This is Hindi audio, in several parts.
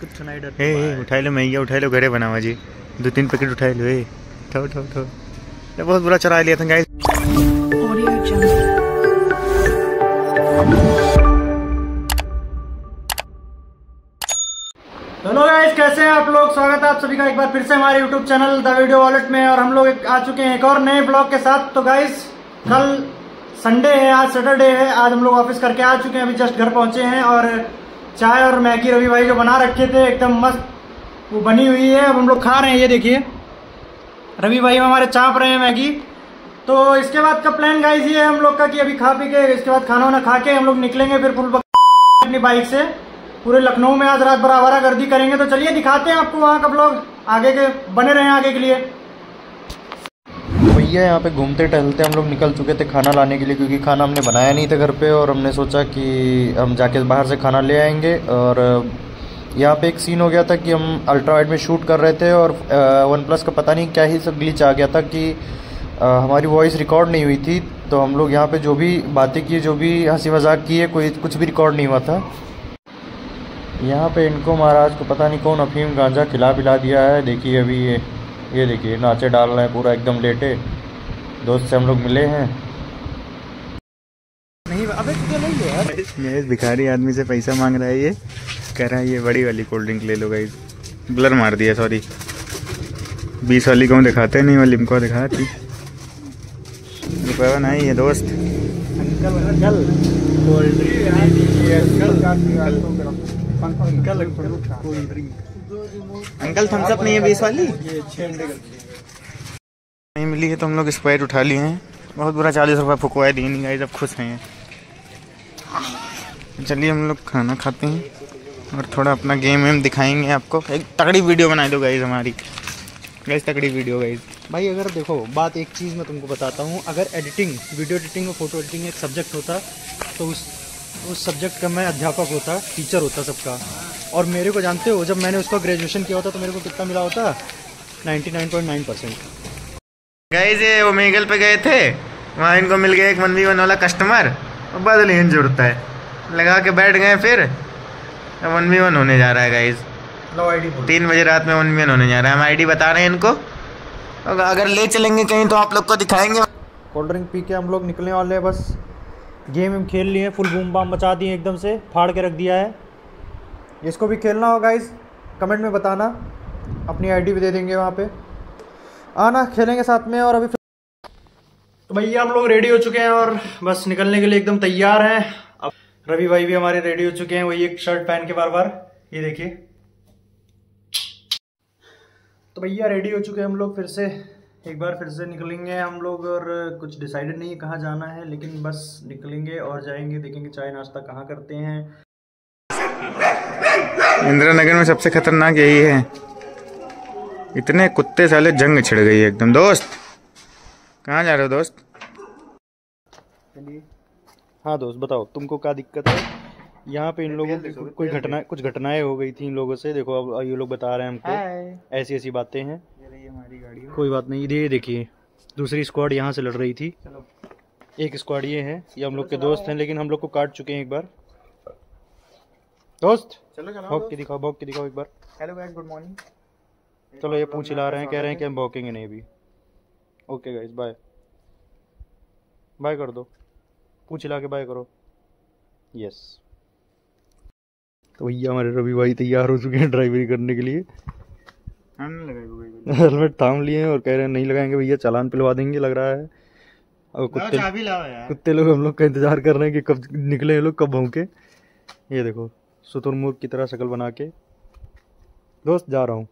कुछ सुनाई डर ए उठा लो मैया उठा लो घरे बनावा जी। दो तीन पैकेट उठा लो ए उठाओ उठाओ बहुत बुरा चरा लिया था गाइस हेलो गाइस कैसे हैं आप लोग? स्वागत है आप सभी का एक बार फिर से हमारे YouTube channel the video wallet में। और हम लोग एक- आ चुके हैं एक और नए ब्लॉग के साथ। तो गाइस कल संडे है आज सैटरडे है। आज हम लोग ऑफ़िस करके आ चुके हैं अभी जस्ट घर पहुँचे हैं। और चाय और मैगी रवि भाई जो बना रखे थे, एकदम मस्त। वो बनी हुई है, अब हम लोग खा रहे हैं, ये देखिए। रवि भाई हमारे चाप रहे हैं मैगी। तो इसके बाद का प्लान गाइस ये है हम लोग का कि अभी खा पी के, इसके बाद खाना वाना खा के हम लोग निकलेंगे फिर फुल अपनी बाइक से। पूरे लखनऊ में आज रात भर गर्दी करेंगे। तो चलिए दिखाते हैं आपको वहाँ का ब्लॉग आगे के बने रहे आगे के लिए। भैया यहाँ पे घूमते टहलते हम लोग निकल चुके थे खाना लाने के लिए क्योंकि खाना हमने बनाया नहीं था घर पे और हमने सोचा कि हम जाके बाहर से खाना ले आएँगे और यहाँ पे एक सीन हो गया था कि हम अल्ट्रा वाइड में शूट कर रहे थे और वन प्लस का पता नहीं क्या ही सब ग्लिच आ गया था कि अ, हमारी वॉइस रिकॉर्ड नहीं हुई थी तो हम लोग यहाँ पे जो भी बातें की जो भी हँसी मज़ाक किए कोई कुछ भी रिकॉर्ड नहीं हुआ था। यहाँ पे इनको महाराज को पता नहीं कौन अफीम गांजा खिला पिला दिया है देखिए अभी ये। ये देखिए नाचे डाल रहे हैं पूरा एकदम लेटे। दोस्त से हम लोग मिले हैं। नहीं अबे ये भिखारी आदमी से पैसा मांग रहा है ये। कह रहा है ये बड़ी वाली कोल्ड ड्रिंक ले लो गाइस ब्लर मार दिया सॉरी बीस वाली को हम दिखाते नहीं वाली को दिखाती रुपया नहीं है दोस्त। Uncle uncle. Cold uncle Thums Up नहीं है बीस वाली? नहीं मिली है तो हम लोग स्प्राइट उठा लिए हैं। बहुत बुरा चालीस रुपये फुकवाए दिए नहीं गाइस अब खुश हैं। चलिए हम लोग खाना खाते हैं और थोड़ा अपना गेम वेम दिखाएँगे आपको। एक तगड़ी वीडियो बना दो गाइस हमारी। गाइस तगड़ी वीडियो गाइस भाई, अगर देखो, बात एक चीज़ मैं तुमको बताता हूँ। अगर एडिटिंग वीडियो एडिटिंग और फ़ोटो एडिटिंग एक सब्जेक्ट होता तो उस उस सब्जेक्ट का मैं अध्यापक होता टीचर होता सबका। और मेरे को जानते हो जब मैंने उसका ग्रेजुएशन किया होता तो मेरे को कितना मिला होता? 99.9 परसेंट गाइस ये पे गए थे। वहाँ इनको मिल गया एक वन वी वन वाला कस्टमर और बदल ही जुड़ता है। लगा के बैठ गए फिर। वन वी वन होने जा रहा है गाइज़ तीन बजे रात में वन वी वन होने जा रहा है। हम आईडी बता रहे हैं इनको। अगर ले चलेंगे कहीं तो आप लोग को दिखाएँगे। कोल्ड ड्रिंक पी के हम लोग निकलने वाले हैं बस। गेम हम खेल लिए फुल बूम बाम मचा दिए एकदम से। फाड़ के रख दिया है। जिसको भी खेलना हो गाइस कमेंट में बताना। अपनी आईडी भी दे देंगे वहाँ पे। आना, खेलेंगे साथ में और अभी तो भैया हम लोग रेडी हो चुके हैं और बस निकलने के लिए एकदम तैयार हैं। अब रवि भाई भी हमारे रेडी हो चुके हैं, वही एक शर्ट पहन के बार बार ये देखिए। तो भैया रेडी हो चुके हैं हम लोग फिर से। एक बार फिर से निकलेंगे हम लोग और कुछ डिसाइडेड नहीं है कहाँ जाना है, लेकिन बस निकलेंगे और जाएँगे, देखेंगे चाय नाश्ता कहाँ करते हैं। इंदिरा नगर में सबसे खतरनाक यही है। इतने कुत्ते साले जंग छिड़ गई है एकदम। दोस्त कहाँ जा रहे हो दोस्त? हाँ दोस्त बताओ तुमको क्या दिक्कत है? यहाँ पे इन लोगों की कोई घटना कुछ घटनाएँ हो गई थी इन लोगों से। देखो अब ये लोग बता रहे हैं हमको। ऐसी ऐसी बातें हैं। कोई बात नहीं ये देखिए दूसरी स्क्वाड यहाँ से लड़ रही थी। एक स्क्वाड ये है ये हम लोग के दोस्त हैं लेकिन हम लोग को काट चुके हैं एक बार। दोस्त चलो चलो के दिखाओ भौक के दिखाओ एक बार। हेलो गाइस गुड मॉर्निंग चलो ये पूछ ला रहे हैं कह रहे हैं कि हम भौकेंगे नहीं अभी। ओके गाइस बाय बाय कर दो। पूछ ला के बाय करो। यस तो भैया हमारे रवि भाई तैयार हो चुके हैं ड्राइवरी करने के लिए। हेलमेट थाम लिए और कह रहे हैं नहीं लगाएँगे भैया चालान पिलवा देंगे लग रहा है। और कुत्ते लाओ यार। कुत्ते लोग हम लोग का इंतज़ार कर रहे हैं कि कब निकले ये लोग कब भौंके। ये देखो। शुतुरमुर्ग की तरह शक्ल बना के। दोस्त जा रहा हूँ।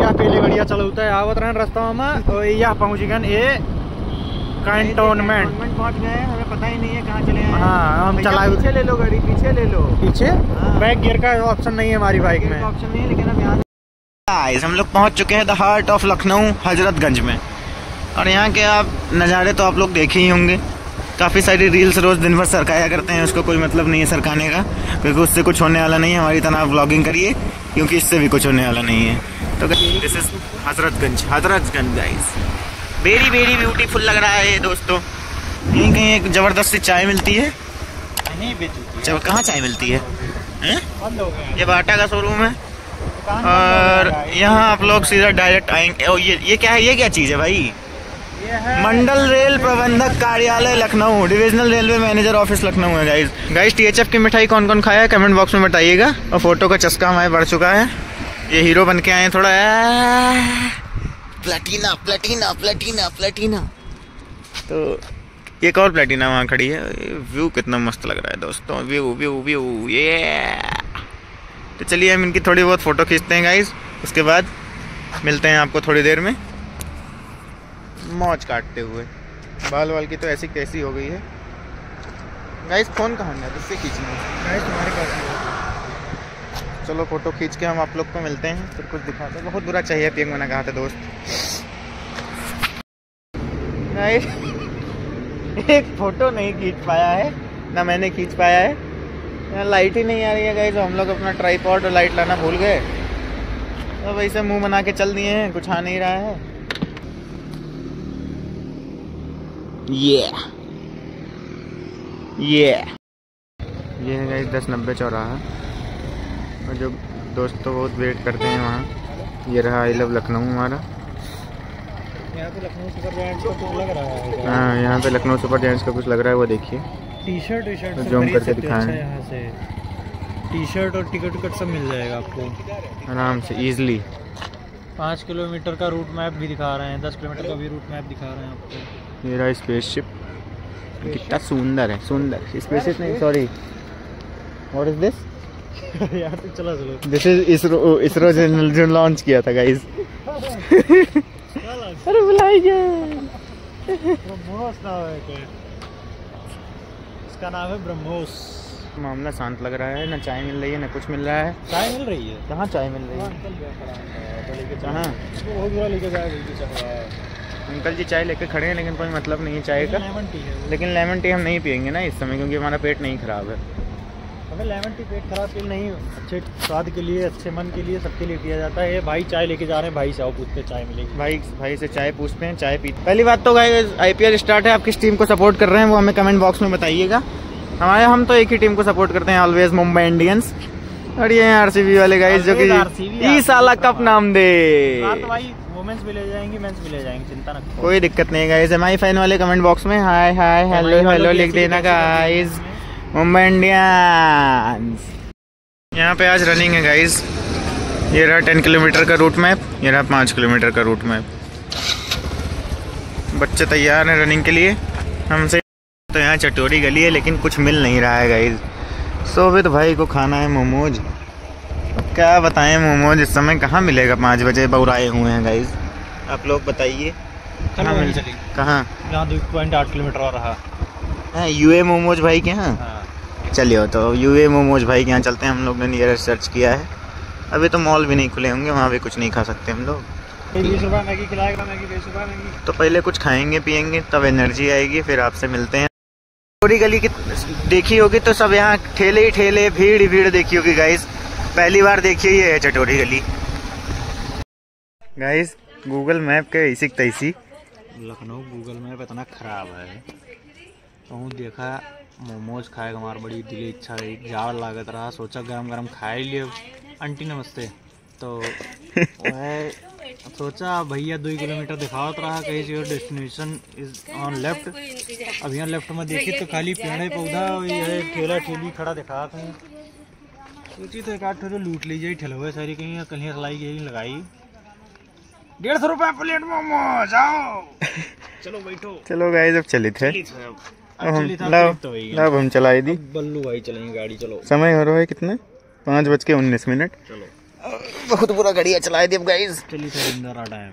यहाँ पहले बढ़िया चल होता है आवत रहे रास्ता में और यहाँ पहुँच गए ये कैंटोनमेंट पहुँच गए हमें पता ही नहीं है कहाँ चले हाँ। हम चला पीछे ले लो गाड़ी पीछे ले लो। पीछे? बैक गियर का ऑप्शन नहीं है हमारी बाइक में। ऑप्शन नहीं है लेकिन अब यहाँ गाइस हम लोग पहुँच चुके हैं the heart of Lucknow Hazratganj में। और यहाँ के आप नज़ारे तो आप लोग देखे ही होंगे। काफ़ी सारी रील्स रोज़ दिन भर सरकाया करते हैं, उसको कोई मतलब नहीं है सरकाने का, क्योंकि उससे कुछ होने वाला नहीं है, हमारी तरह ब्लॉगिंग करिए, क्योंकि इससे भी कुछ होने वाला नहीं है। तो this is Hazratganj Hazratganj guys very very beautiful लग रहा है दोस्तों। यहीं कहीं एक ज़बरदस्त चाय मिलती है? जब कहाँ चाय मिलती है? ये बाटा का शोरूम है। और यहाँ आप लोग सीधा डायरेक्ट आएँगे। ये ये क्या है? ये क्या चीज़ है भाई? मंडल रेल प्रबंधक कार्यालय Lucknow divisional railway manager office Lucknow है गाइस गाइस टीएचएफ की मिठाई कौन कौन खाया है? कमेंट बॉक्स में बताइएगा। और फ़ोटो का चस्का हमारे बढ़ चुका है। ये हीरो बन के आए हैं थोड़ा। प्लेटिना प्लेटिना प्लेटिना प्लेटिना तो एक और प्लेटिना वहाँ खड़ी है। व्यू कितना मस्त लग रहा है दोस्तों। व्यू व्यू व्यू ये तो चलिए हम इनकी थोड़ी बहुत फ़ोटो खींचते हैं गाइज़ उसके बाद मिलते हैं आपको थोड़ी देर में। मौज काटते हुए। बाल वाल की तो ऐसी कैसी हो गई है। गाइस फ़ोन कहाँ गया इससे खींचना गाइस तुम्हारे पास। चलो फ़ोटो खींच के हम आप लोग को मिलते हैं। फिर कुछ दिखाते हैं। बहुत बुरा चाहिए पियंग मैंने कहा था दोस्त। गाइस एक फ़ोटो नहीं खींच पाया है ना मैंने खींच पाया है। लाइट ही नहीं आ रही है गाइस हम लोग अपना ट्राईपॉड और लाइट लाना भूल गए। तो वैसे मुँह बना के चल दिए हैं कुछ आ नहीं रहा है। ये ये ये है गाइस दस नब्बे चौराहा। और जो दोस्त तो बहुत वेट करते हैं वहाँ। ये रहा आई लव लखनऊ हमारा। यहाँ पे लखनऊ सुपर जायंट्स का तो लग रहा है। हाँ यहाँ पे लखनऊ सुपर जेंट्स का कुछ लग रहा है वो देखिए। टी शर्ट टी शर्ट सब करके दिखाएँ। अच्छा यहाँ से। टी शर्ट और टिकट विकट सब मिल जाएगा आपको। आराम से इजली पाँच किलोमीटर का रूट मैप भी दिखा रहे हैं दस किलोमीटर का भी रूट मैप दिखा रहे हैं आपको। ये रहा स्पेसशिप कितना सुंदर है सुंदर। स्पेसशिप नहीं सॉरी व्हाट इज़ दिस यार तो चला चलो। दिस इज़ इसरो इसरो जो लॉन्च किया था गाइस अरे नाम है इसका नाम है ब्रह्मोस। मामला शांत लग रहा है ना चाय मिल रही है ना कुछ मिल रहा है। चाय मिल रही है? कहाँ चाय मिल रही है? है, तो कहाँ है। अंकल जी चाय लेके खड़े हैं लेकिन कोई मतलब नहीं है चाय का। लेमन टी है लेकिन लेमन टी हम नहीं पियेंगे ना इस समय क्योंकि हमारा पेट नहीं खराब है। हमें लेमन टी पेट खराब के लिए नहीं अच्छे स्वाद के लिए अच्छे मन के लिए सबके लिए पिया जाता है। भाई चाय लेके जा रहे हैं भाई से आओ पूछते चाय मिलेगी। भाई भाई से चाय पूछते हैं चाय पीते पहली बात तो भाई आईपीएल स्टार्ट है आप किस टीम को सपोर्ट कर रहे हैं वो हमें कमेंट बॉक्स में बताइएगा। हमारे हम तो एक ही टीम को सपोर्ट करते हैं ऑलवेज मुंबई इंडियंस और ये आरसीबी वाले गाइस जो कि ई साला कप नाम दे। हाँ तो वुमेन्स भी ले जाएँगी मेंस भी ले जाएँगे चिंता ना कोई दिक्कत नहीं गाइस एम आई फ़ैन वाले कमेंट बॉक्स में हाय हाय हेलो हेलो लिख देना गाइस मुंबई इंडियंस यहाँ पे आज रनिंग है गाइस ये रहा टेन किलोमीटर का रूट मैप ये रहा पाँच किलोमीटर का रूट मैप बच्चे तैयार हैं रनिंग के लिए। हमसे तो यहाँ चटोरी गली है लेकिन कुछ मिल नहीं रहा है गाइस सोबित भाई को खाना है मोमोज। क्या बताएँ मोमोज इस समय कहाँ मिलेगा? पाँच बजे बौराए हुए हैं गाइज़ आप लोग बताइए। कहाँ मिल चली कहाँ? यहाँ दो पॉइंट आठ किलोमीटर और रहा। है यूए मोमोज भाई के यहाँ? हाँ। चलिए तो यू ए मोमोज भाई के यहाँ चलते हैं। हम लोग ने नियर सर्च किया है। अभी तो मॉल भी नहीं खुले होंगे वहाँ भी कुछ नहीं खा सकते हम लोग। तो पहले कुछ खाएँगे पियेंगे तब एनर्जी आएगी फिर आपसे मिलते हैं। चटोरी गली की देखी होगी तो सब यहाँ ठेले ही ठेले भीड़ ही भीड़ देखी होगी गाइस पहली बार देखी ये है चटोरी गली। गाइस गूगल मैप के ऐसी तैसी। लखनऊ गूगल मैप इतना खराब है। कहूँ देखा मोमोज खाएगा हमार बड़ी दिली इच्छा रही। जाड़ लागत रहा सोचा गरम गरम खा ही लियो। आंटी नमस्ते। तो वह सोचा भैया दो किलोमीटर दिखावत रहा कहीं से डेस्टिनेशन इज़ ऑन लेफ़्ट अब यहाँ लेफ़्ट में देखी तो खाली पेड़ पौधा और ये ठेला ठेली खड़ा दिखा था। सोची तो एक आठ ठेले लूट ली जाए ठेलवे सारी कहीं कहीं सलाई यही लगाई। डेढ़ सौ रुपये प्लेट मोमोज जाओ। चलो बैठो। चलो गाइस अब चले थे अब। हम तो अब हम चलाई दी। बल्लू भाई चलेंगे गाड़ी चलो। समय हो रहा है कितने? पाँच बज के उन्नीस मिनट। चलो। बहुत बुरा गाड़िया चला दी गाइस डैम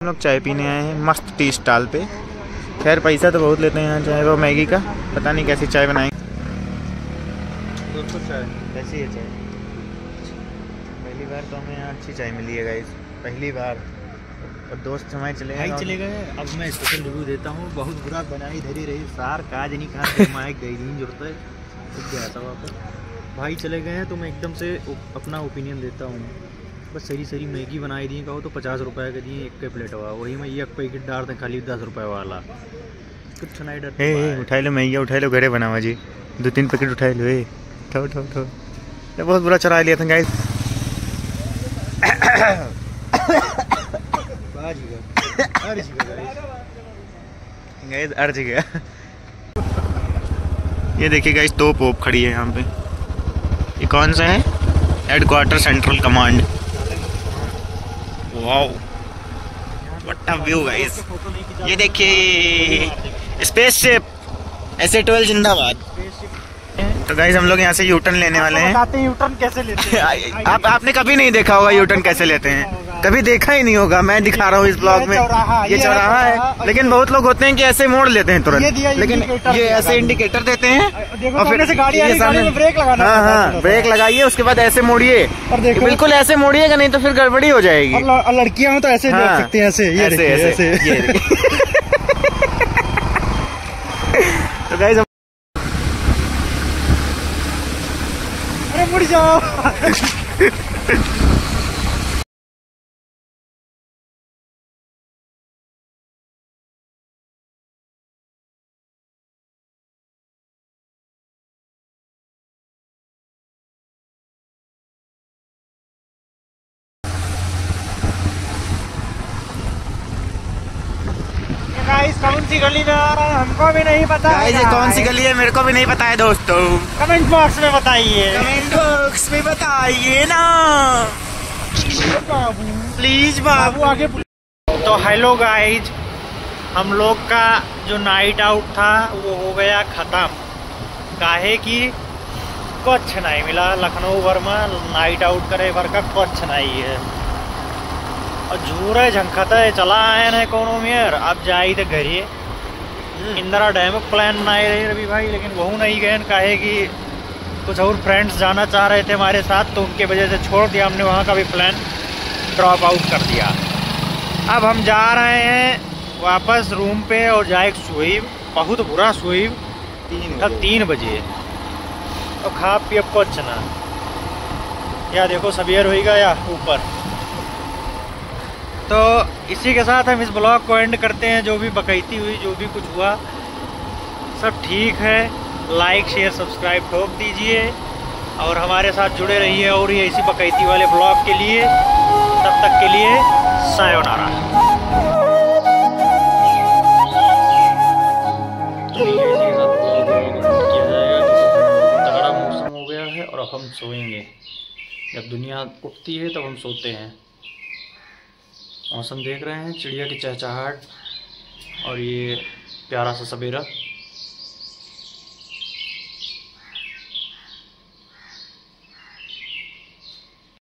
हम लोग चाय पीने आए हैं मस्त टी स्टॉल पे। खैर पैसा तो बहुत लेते हैं यहाँ चाय वो मैगी का। पता नहीं कैसी चाय बनाएँगे कैसी है चाय? पहली बार तो हमें यहाँ अच्छी चाय मिली है गाइस पहली बार। और दोस्त हमारे चले भाई गए। चले गए। अब मैं स्पेशल रिव्यू देता हूँ। बहुत बुरा बनाई धरी रही। सार काज नहीं कहा माए गई नहीं ज़रूरत है गया था वापस। भाई चले गए हैं तो मैं एकदम से अपना ओपिनियन देता हूँ। बस सरी सरी मैगी बनाई दी कहो तो पचास रुपए के दिए एक के प्लेट हुआ वही में एक पैकेट डालते हैं खाली दस रुपये वाला। कुछ नहीं डर ए, उठाई लो मैया उठा लो घरे बनावा जी। दो तीन पैकेट उठा लो ए ठो ठो ठो बहुत बुरा चरा लिया था गाइस गाइस अर्ज़ गया ये देखिए गाइस दो पोप खड़ी है यहाँ पे। ये कौन सा है? Headquarter central command wow what a view guys ये देखिए स्पेसशिप ऐसे ट्वेल्व जिंदाबाद। तो गाइस हम लोग यहाँ से यूटर्न लेने वाले हैं। बताते हैं यूटर्न कैसे लेते हैं? आप आपने कभी नहीं देखा होगा यूटर्न कैसे लेते हैं। कभी देखा ही नहीं होगा। मैं दिखा रहा हूँ इस ब्लॉग में। ये चौराहा, ये ये चौराहा है। है लेकिन बहुत लोग होते हैं कि ऐसे मोड़ लेते हैं तुरंत। लेकिन ये ऐसे इंडिकेटर देते हैं। सामने से गाड़ी सामने- ब्रेक लगाना हाँ हाँ ब्रेक लगाइए उसके बाद ऐसे मोड़िए। बिल्कुल ऐसे मोड़िएगा नहीं तो फिर गड़बड़ी हो जाएगी। और और लड़कियाँ हो तो ऐसे हाँ, ऐसे ऐसे। तो गाइस अरे मुड़ जाओ गाइस कौन सी गली में आ रहा है हमको भी नहीं पता गाइस ये कौन सी गली है? मेरे को भी नहीं पता है दोस्तों। कमेंट बॉक्स में बताइए। कमेंट बॉक्स में बताइए ना। बाबू। प्लीज़ बाबू आगे तो हेलो गाइज़ हम लोग का जो नाइट आउट था वो हो गया खत्म। काहे कि कुछ नहीं मिला। लखनऊ भर में नाइट आउट करे भर का कुछ नहीं है। और झूरे झंखत है चला आए ना कोनो मेयर अब जाई तो घरे। इंदिरा डैम प्लान बनाए रहे रवि भाई लेकिन वह नहीं गए काहे कि कुछ और फ्रेंड्स जाना चाह रहे थे हमारे साथ तो उनके वजह से छोड़ दिया हमने वहाँ का भी प्लान ड्रॉप आउट कर दिया। अब हम जा रहे हैं वापस रूम पे और जाए सोई बहुत बुरा सोई तब तीन बजे। और खा पिए कुछ ना। या देखो सवेर होएगा या ऊपर? तो इसी के साथ हम इस ब्लॉग को एंड करते हैं, जो भी बकैती हुई, जो भी कुछ हुआ। सब ठीक है। लाइक शेयर सब्सक्राइब ठोक दीजिए। और हमारे साथ जुड़े रहिए और ये इसी बकैती वाले ब्लॉग के लिए। तब तक के लिए सायोनारा तगड़ा मौसम हो गया है और अब हम सोएँगे। जब दुनिया उठती है, तब हम सोते हैं। मौसम देख रहे हैं चिड़िया की चहचहाट और ये प्यारा सा सवेरा।